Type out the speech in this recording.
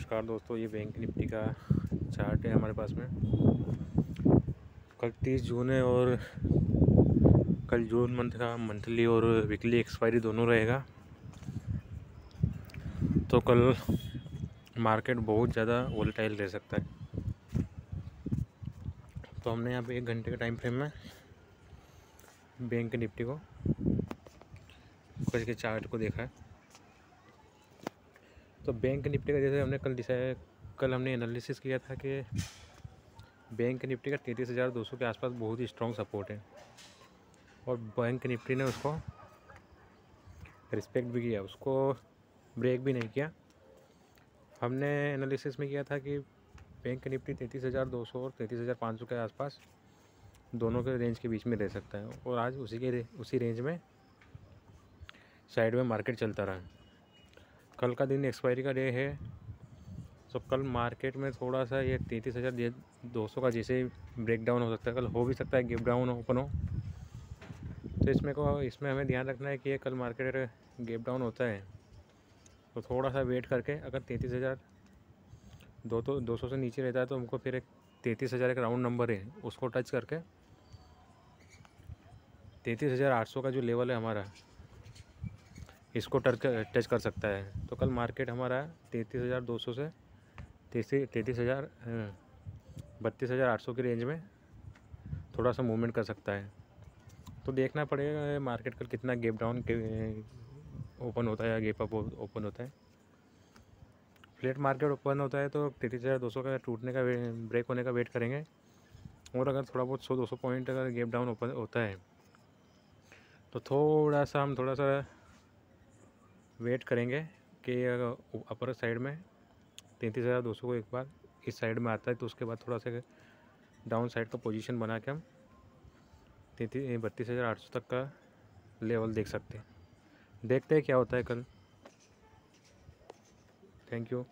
नमस्कार दोस्तों, ये बैंक निफ्टी का चार्ट है हमारे पास में। कल तीस जून है और कल जून मंथ का मंथली और वीकली एक्सपायरी दोनों रहेगा। तो कल मार्केट बहुत ज़्यादा वोलेटाइल रह सकता है। तो हमने यहाँ पे एक घंटे के टाइम फ्रेम में बैंक निफ्टी को कल के चार्ट को देखा है। तो बैंक निफ्टी का जैसे हमने कल डिसाइड कल हमने एनालिसिस किया था कि बैंक निफ्टी का तैंतीस हज़ार दो सौ के आसपास बहुत ही स्ट्रॉन्ग सपोर्ट है। और बैंक निफ्टी ने उसको रिस्पेक्ट भी किया, उसको ब्रेक भी नहीं किया। हमने एनालिसिस में किया था कि बैंक निफ्टी तैंतीस हज़ार दो सौ और तैंतीस हज़ार पाँच सौ के आसपास दोनों के रेंज के बीच में रह सकता है। और आज उसी के, उसी रेंज में साइड में मार्केट चलता रहा। कल का दिन एक्सपायरी का डे है। तो कल मार्केट में थोड़ा सा ये तैंतीस हज़ार दो सौ का जैसे ब्रेक डाउन हो सकता है। कल हो भी सकता है गेप डाउन ओपन हो। तो इसमें को, इसमें हमें ध्यान रखना है कि ये कल मार्केट गेप डाउन होता है तो थोड़ा सा वेट करके अगर तैंतीस हज़ार दो तो दो सौ से नीचे रहता है तो हमको फिर एक तैंतीस हज़ार एक राउंड नंबर है, उसको टच करके तैंतीस हज़ार आठ सौ का जो लेवल है हमारा इसको टच कर सकता है। तो कल मार्केट हमारा तैंतीस हज़ार दो सौ से तैतीस तैंतीस हज़ार बत्तीस हज़ार आठ सौ की रेंज में थोड़ा सा मूवमेंट कर सकता है। तो देखना पड़ेगा मार्केट कल कितना गेप डाउन ओपन होता है या गेप अप ओपन होता है। फ्लेट मार्केट ओपन होता है तो तैंतीस हज़ार दो सौ का टूटने का ब्रेक होने का वेट करेंगे। और अगर थोड़ा बहुत सौ, दो सौ पॉइंट अगर गेप डाउन ओपन होता है तो थोड़ा सा हम थोड़ा सा वेट करेंगे कि अपर साइड में तैंतीस हज़ार दो सौ को एक बार इस साइड में आता है तो उसके बाद थोड़ा सा डाउन साइड का पोजीशन बना के हम तैंतीस बत्तीस हज़ार आठ सौ तक का लेवल देख सकते हैं। देखते हैं क्या होता है कल। Thank you.